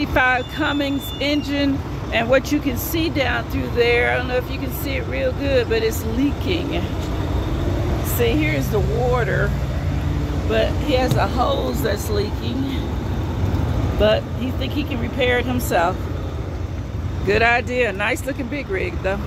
55 Cummins engine and what you can see down through there, I don't know if you can see it real good, but it's leaking. See, here's the water, but he has a hose that's leaking, but he think he can repair it himself. Good idea, nice looking big rig though.